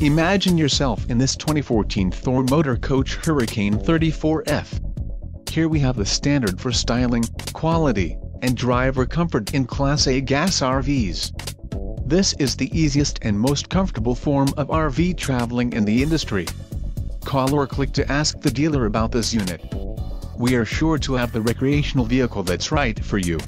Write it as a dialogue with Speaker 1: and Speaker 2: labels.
Speaker 1: Imagine yourself in this 2014 Thor Motor Coach Hurricane 34F. Here we have the standard for styling, quality, and driver comfort in Class A gas RVs. This is the easiest and most comfortable form of RV traveling in the industry. Call or click to ask the dealer about this unit. We are sure to have the recreational vehicle that's right for you.